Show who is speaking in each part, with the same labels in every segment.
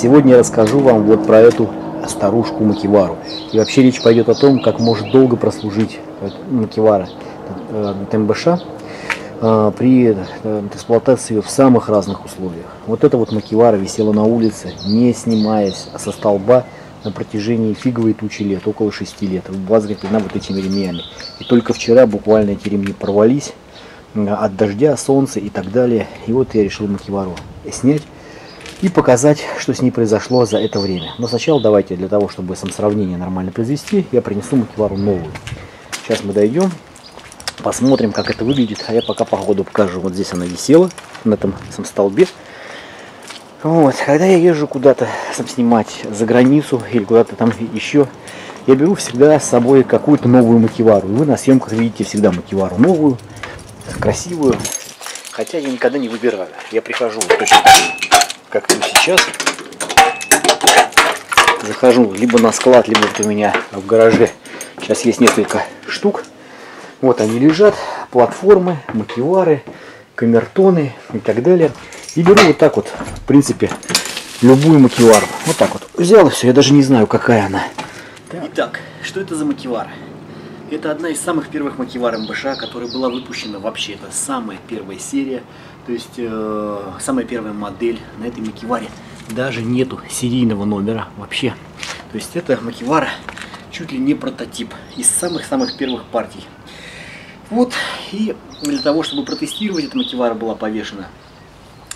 Speaker 1: Сегодня я расскажу вам вот про эту старушку Макивару. И вообще речь пойдет о том, как может долго прослужить Макивара э, ТМБШ э, при э, эксплуатации ее в самых разных условиях. Вот эта вот Макивара висела на улице, не снимаясь со столба на протяжении фиговой тучи лет, около 6 лет, закреплена вот этими ремнями. И только вчера буквально эти ремни порвались от дождя, солнца и так далее. И вот я решил Макивару снять и показать, что с ней произошло за это время. Но сначала давайте, для того, чтобы сам сравнение нормально произвести, я принесу макевару новую. Сейчас мы дойдем, посмотрим, как это выглядит. А я пока по ходу покажу. Вот здесь она висела, на этом сам столбе. Вот, когда я езжу куда-то сам снимать за границу или куда-то там еще, я беру всегда с собой какую-то новую макевару. Вы на съемках видите всегда макевару новую, красивую. Хотя я никогда не выбираю. Я прихожу точно как и сейчас. Захожу либо на склад, либо вот у меня в гараже. Сейчас есть несколько штук. Вот они лежат, платформы, макевары, камертоны и так далее. И беру вот так вот, в принципе, любую макевару. Вот так вот. Взял и все, я даже не знаю, какая она. Итак, что это за макевара? Это одна из самых первых макевар МБШ, которая была выпущена вообще. Это самая первая серия, то есть э, самая первая модель на этой макеваре. Даже нету серийного номера вообще. То есть это макевара чуть ли не прототип из самых-самых первых партий. Вот, и для того, чтобы протестировать, эта макевара была повешена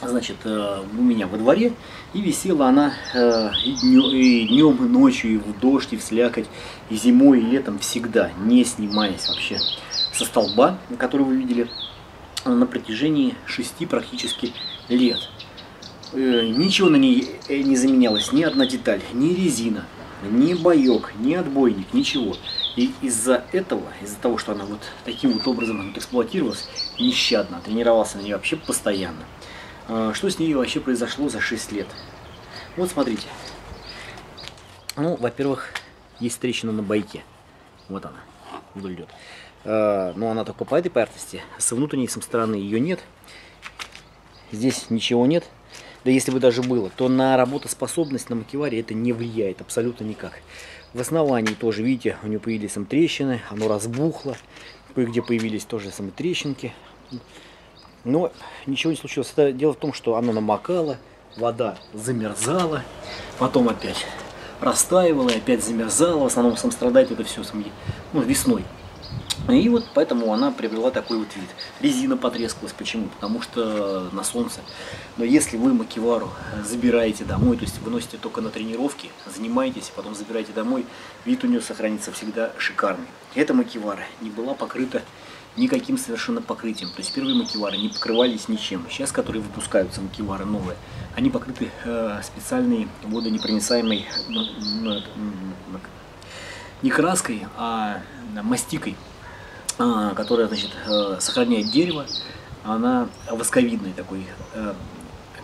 Speaker 1: значит, э, у меня во дворе, и висела она э, и днем, и днем, и ночью, и в дождь, и в слякоть, и зимой, и летом всегда, не снимаясь вообще со столба, который вы видели, на протяжении шести практически лет. Э, ничего на ней не заменялось, ни одна деталь, ни резина, ни боек, ни отбойник, ничего. И из-за этого, из-за того, что она вот таким вот образом вот эксплуатировалась, нещадно, тренировался на нее вообще постоянно. А, что с ней вообще произошло за 6 лет? Вот смотрите. Ну, во-первых, есть трещина на байке. Вот она, вдоль идет. А, но она только по этой поверхности. С внутренней со стороны ее нет. Здесь ничего нет. Да если бы даже было, то на работоспособность на макеваре это не влияет абсолютно никак. В основании тоже, видите, у нее появились там трещины, оно разбухло. Кое-где появились тоже самые трещинки. Но ничего не случилось. Это дело в том, что оно намокало, вода замерзала, потом опять растаивала и опять замерзала. В основном сам страдает это все ну, весной. И вот поэтому она приобрела такой вот вид. Резина потрескалась. Почему? Потому что на солнце. Но если вы макевару забираете домой, то есть выносите только на тренировки, занимаетесь, потом забираете домой, вид у нее сохранится всегда шикарный. Эта макевара не была покрыта никаким совершенно покрытием. То есть первые макевары не покрывались ничем. Сейчас, которые выпускаются макевары новые, они покрыты э, специальной водонепроницаемой не краской, а мастикой, э, которая значит, э, сохраняет дерево. Она восковидной такой э,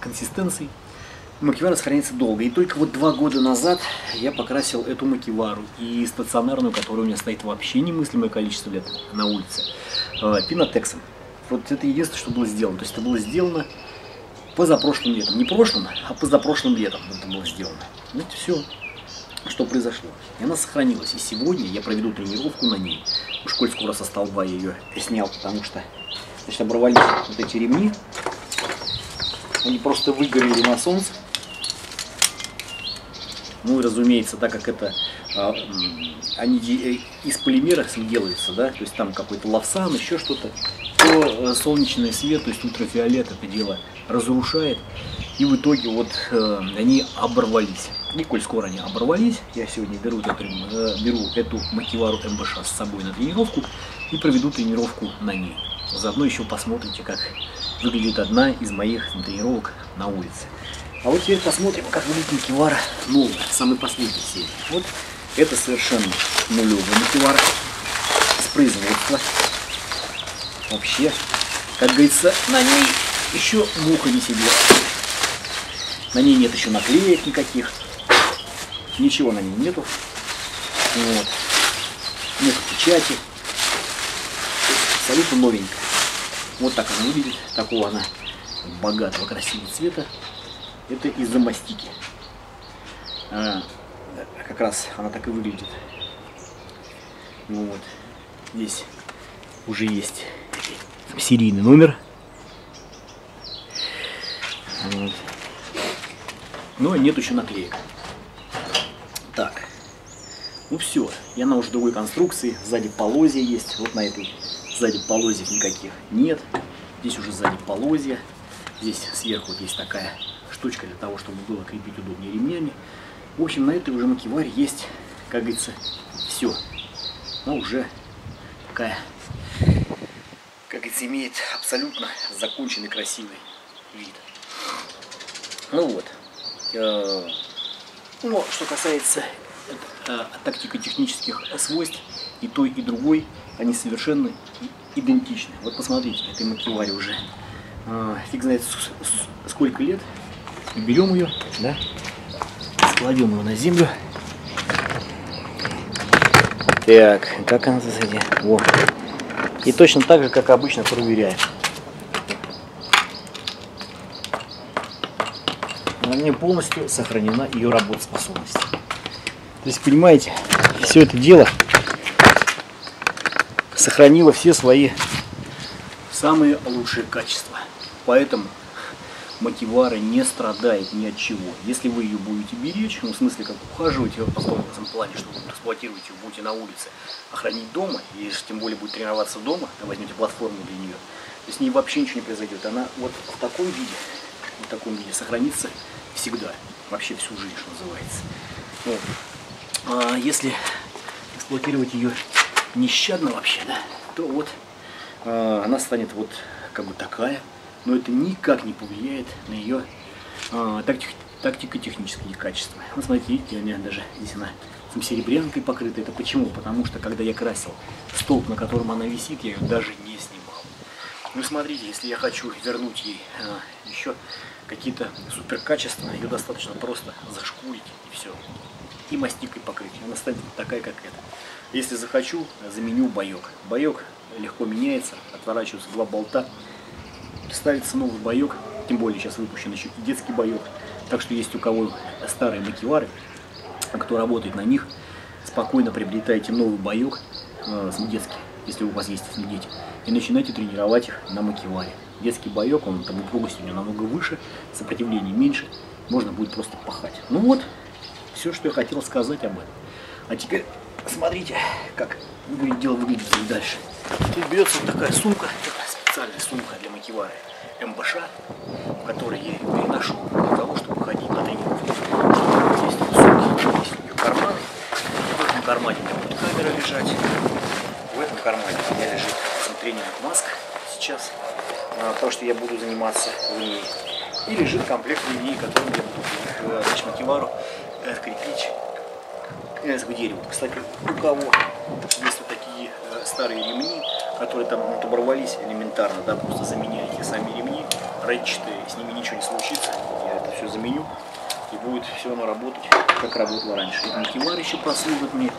Speaker 1: консистенции макевара сохранится долго. И только вот два года назад я покрасил эту макевару и стационарную, которая у меня стоит вообще немыслимое количество лет на улице, э, пинотексом. Вот это единственное, что было сделано. То есть это было сделано позапрошлым летом. Не прошлым, а позапрошлым летом это было сделано. Вот все, что произошло. И она сохранилась. И сегодня я проведу тренировку на ней. Уж коль скоро со столба я ее снял, потому что значит, оборвались вот эти ремни. Они просто выгорели на солнце. Ну и разумеется, так как это а, они э, из полимера делаются, да, то есть там какой-то лавсан, еще что-то, то э, солнечный свет, то есть ультрафиолет это дело разрушает. И в итоге вот э, они оборвались. И коль скоро они оборвались, я сегодня беру, эту, э, беру эту макевару МБШ с собой на тренировку и проведу тренировку на ней. Заодно еще посмотрите, как выглядит одна из моих тренировок на улице. А вот теперь посмотрим, как выглядит макевар новый, самый последний серии. Вот это совершенно нулевый макевар с производства. Вообще, как говорится, на ней еще муха не сидела. На ней нет еще наклеек никаких. Ничего на ней нету. Вот. Нет печати. Абсолютно новенькая. Вот так она выглядит. Такого она богатого красивого цвета. это из-за мастики. А, как раз она так и выглядит. Вот. Здесь уже есть серийный номер. Вот. Но нет еще наклеек. Так. Ну все, я на уже другой конструкции. Сзади полозья есть. Вот на этой сзади полозьев никаких нет. Здесь уже сзади полозья. Здесь сверху вот есть такая штучка для того, чтобы было крепить удобнее ремнями. В общем, на этой уже макеваре есть, как говорится, все. Но уже такая, как говорится, имеет абсолютно законченный красивый вид. Ну вот. Э, ну, что касается э, тактико-технических свойств, и той, и другой, они совершенно идентичны. Вот посмотрите, этой макеваре уже э, фиг знает сколько лет. Берем ее, да, кладем его на землю. Так, как она сзади? Во. И точно так же, как обычно, проверяем. Мне полностью сохранена ее работоспособность. То есть, понимаете, все это дело сохранило все свои самые лучшие качества. Поэтому Макивара не страдает ни от чего. Если вы ее будете беречь, ну, в смысле, как ухаживать в том плане, что вы эксплуатируете, будете на улице, охранить дома, и тем более будет тренироваться дома, возьмете платформу для нее, то с ней вообще ничего не произойдет. Она вот в таком виде, в таком виде сохранится всегда, вообще всю жизнь, что называется. Вот. А если эксплуатировать ее нещадно вообще, да, то вот а, она станет вот как бы такая, но это никак не повлияет на ее а, тактик, тактико-технические качества. Вот смотрите, видите, у меня даже здесь она серебрянкой покрыта. Это почему? Потому что когда я красил столб, на котором она висит, я ее даже не снимал. Ну смотрите, если я хочу вернуть ей а, еще какие-то супер качества, ее достаточно просто зашкурить и все. И мастикой покрыть. Она станет такая, как эта. Если захочу, заменю боек. Боек легко меняется, отворачиваются два болта, ставится новый боек, тем более сейчас выпущен еще и детский боек. Так что есть у кого старые макевары, кто работает на них, спокойно приобретайте новый боек э, детский, если у вас есть дети, и начинайте тренировать их на макеваре. Детский боек, он там упругость у него намного выше, сопротивление меньше, можно будет просто пахать. Ну вот, все, что я хотел сказать об этом. А теперь смотрите, как будет дело выглядеть дальше. Тут берется вот такая сумка, такая специальная сумка для макевары МБШ, в которой я ее переношу для того, чтобы ходить на тренировку. Здесь сумки, есть у нее карманы. В этом кармане у меня будет камера лежать. В этом кармане у меня лежит тренинг маск сейчас, а, потому что я буду заниматься в ней. И лежит комплект ремней, которым я буду э, значит, макевару э, крепить э, к дереву. Кстати, кого есть вот такие старые ремни, которые там вот, оборвались элементарно, да, просто заменяйте сами ремни, рэчеты, с ними ничего не случится, я это все заменю, и будет все равно работать, как работало раньше. И антивар еще прослужит мне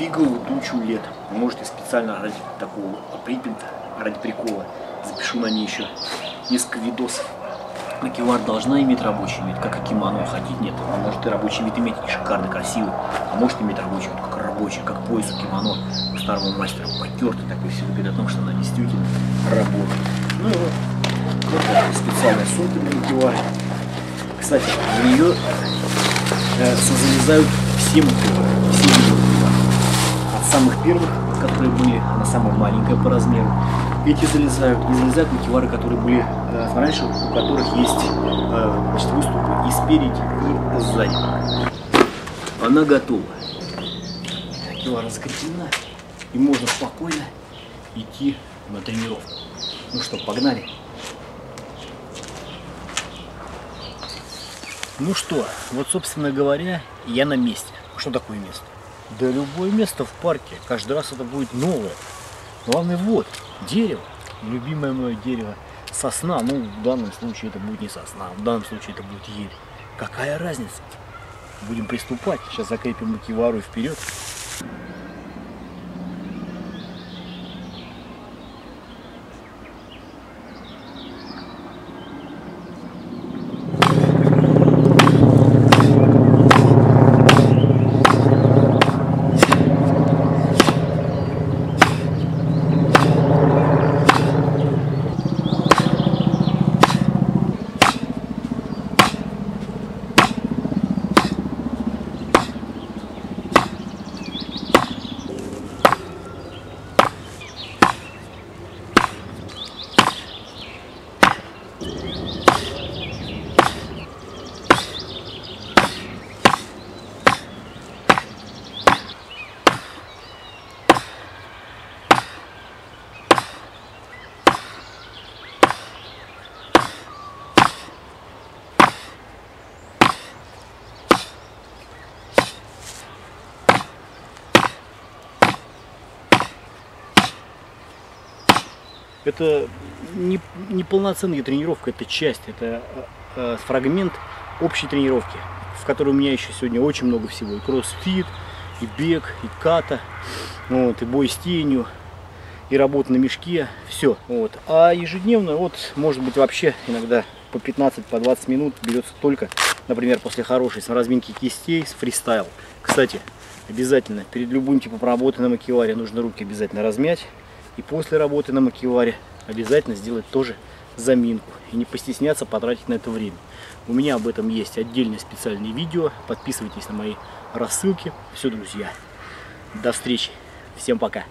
Speaker 1: фиговую тучу лет. Можете специально ради такого припинта, ради прикола, запишу на ней еще несколько видосов. Макевар должна иметь рабочий вид, как и кимоно. Хотите, нет, она может и рабочий вид иметь, и шикарный, красивый, а может иметь рабочий вид, как рабочий, как пояс у кимоно у старого мастера, потертый такой, все говорит о том, что она действительно работает. Ну и вот, вот специальная сумка для макевара. Кстати, в нее э, залезают все макевары, все самых первых, которые были, она самая маленькая по размеру, эти залезают, и залезают макевары, которые были э, раньше, у которых есть э, значит, выступы и спереди, и сзади. Она готова. Макевара закреплена, и можно спокойно идти на тренировку. Ну что, погнали. Ну что, вот, собственно говоря, я на месте. Что такое место? Да любое место в парке. Каждый раз это будет новое. Главное вот, дерево, любимое мое дерево, сосна, ну в данном случае это будет не сосна, в данном случае это будет ель. Какая разница? Будем приступать. Сейчас закрепим макевару вперед. Это не, не полноценная тренировка, это часть, это э, фрагмент общей тренировки, в которой у меня еще сегодня очень много всего. И кроссфит, и бег, и ката, вот, и бой с тенью, и работа на мешке, все. Вот. А ежедневно, вот, может быть, вообще иногда по 15, по 20 минут берется только, например, после хорошей разминки кистей с фристайл. Кстати, обязательно перед любым типом работы на макеваре нужно руки обязательно размять. И после работы на макеваре обязательно сделать тоже заминку. И не постесняться потратить на это время. У меня об этом есть отдельное специальное видео. Подписывайтесь на мои рассылки. Все, друзья. До встречи. Всем пока.